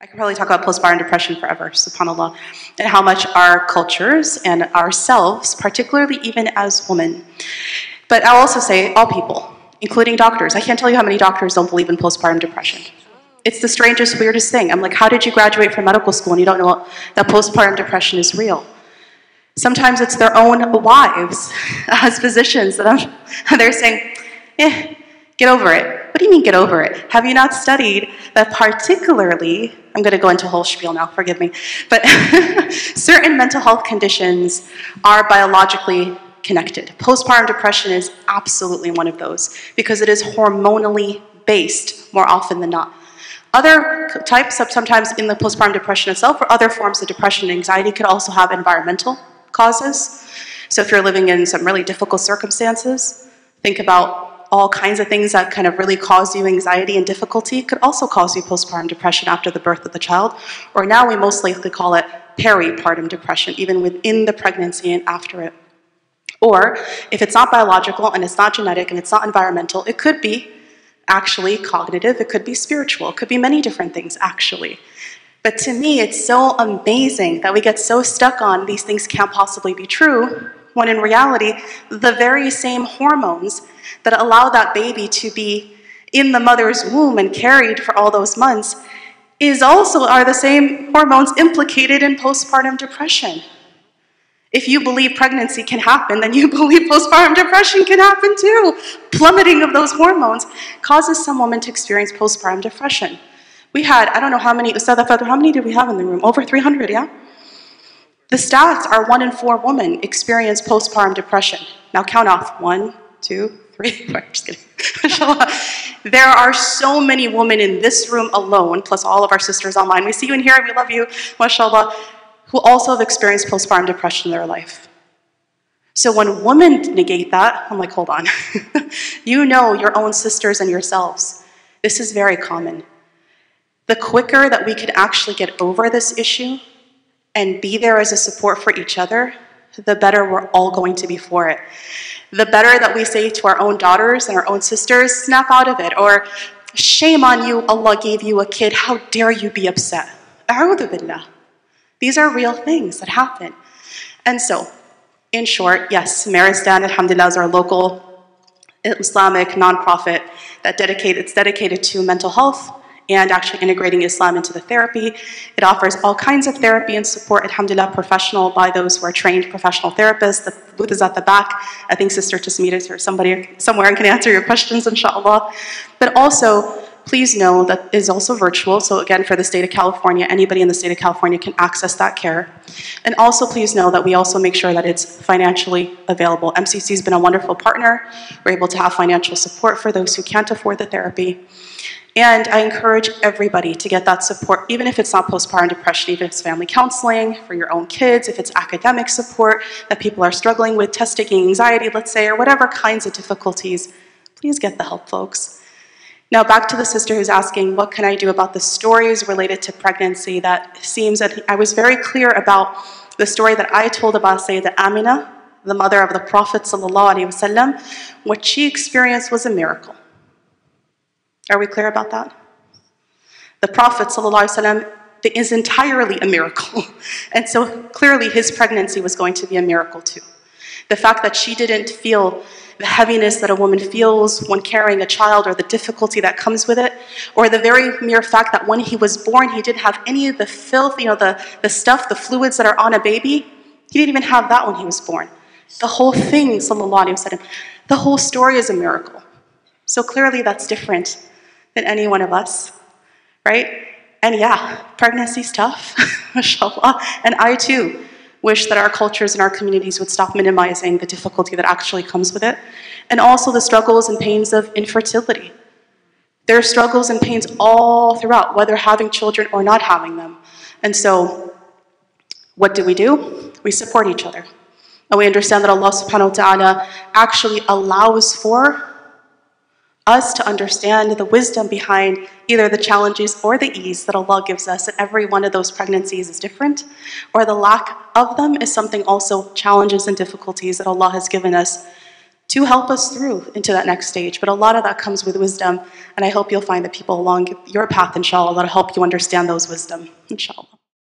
I could probably talk about postpartum depression forever, subhanAllah, and how much our cultures and ourselves, particularly even as women, but I'll also say all people, including doctors. I can't tell you how many doctors don't believe in postpartum depression. It's the strangest, weirdest thing. I'm like, how did you graduate from medical school and you don't know that postpartum depression is real? Sometimes it's their own wives as physicians that I'm, they're saying, eh, get over it. What do you mean get over it? Have you not studied that particularly, I'm going to go into a whole spiel now, forgive me, but certain mental health conditions are biologically connected. Postpartum depression is absolutely one of those because it is hormonally based more often than not. Other types, of sometimes in the postpartum depression itself, or other forms of depression and anxiety could also have environmental causes. So if you're living in some really difficult circumstances, think about all kinds of things that kind of really cause you anxiety and difficulty could also cause you postpartum depression after the birth of the child, or now we most likely call it peripartum depression, even within the pregnancy and after it. Or if it's not biological and it's not genetic and it's not environmental, it could be actually cognitive, it could be spiritual, it could be many different things actually. But to me, it's so amazing that we get so stuck on these things can't possibly be true, when in reality, the very same hormones that allow that baby to be in the mother's womb and carried for all those months is also are the same hormones implicated in postpartum depression. If you believe pregnancy can happen, then you believe postpartum depression can happen too. Plummeting of those hormones causes some women to experience postpartum depression. We had, I don't know how many, Ustad how many did we have in the room? Over 300, yeah? The stats are one in four women experience postpartum depression. Now count off one, two, three, four, just kidding. there are so many women in this room alone, plus all of our sisters online. We see you in here, we love you, mashallah, who also have experienced postpartum depression in their life. So when women negate that, I'm like, hold on. you know your own sisters and yourselves. This is very common. The quicker that we can actually get over this issue and be there as a support for each other, the better we're all going to be for it. The better that we say to our own daughters and our own sisters, snap out of it, or shame on you, Allah gave you a kid, how dare you be upset? These are real things that happen. And so, in short, yes, Maristan, alhamdulillah, is our local Islamic nonprofit that dedicate, it's dedicated to mental health and actually integrating Islam into the therapy. It offers all kinds of therapy and support, alhamdulillah, professional by those who are trained professional therapists. The booth is at the back. I think Sister Tasmita or somebody somewhere and can answer your questions, inshallah. But also, please know that is also virtual. So again, for the state of California, anybody in the state of California can access that care. And also please know that we also make sure that it's financially available. MCC has been a wonderful partner. We're able to have financial support for those who can't afford the therapy. And I encourage everybody to get that support, even if it's not postpartum depression, even if it's family counseling for your own kids, if it's academic support that people are struggling with, test taking anxiety, let's say, or whatever kinds of difficulties, please get the help, folks. Now back to the sister who's asking, what can I do about the stories related to pregnancy that seems that I was very clear about the story that I told about Sayyidah Amina, the mother of the Prophet ﷺ, what she experienced was a miracle. Are we clear about that? The Prophet ﷺ is entirely a miracle. And so clearly his pregnancy was going to be a miracle too. The fact that she didn't feel the heaviness that a woman feels when carrying a child or the difficulty that comes with it, or the very mere fact that when he was born, he didn't have any of the filth, you know, the, the stuff, the fluids that are on a baby. He didn't even have that when he was born. The whole thing, sallallahu alayhi wasallam, the whole story is a miracle. So clearly that's different than any one of us, right? And yeah, pregnancy's tough, mashallah. And I too wish that our cultures and our communities would stop minimizing the difficulty that actually comes with it. And also the struggles and pains of infertility. There are struggles and pains all throughout, whether having children or not having them. And so, what do we do? We support each other. And we understand that Allah subhanahu wa ta'ala actually allows for us to understand the wisdom behind either the challenges or the ease that Allah gives us, and every one of those pregnancies is different, or the lack of them is something also challenges and difficulties that Allah has given us to help us through into that next stage. But a lot of that comes with wisdom, and I hope you'll find the people along your path, inshallah, that'll help you understand those wisdom, inshallah.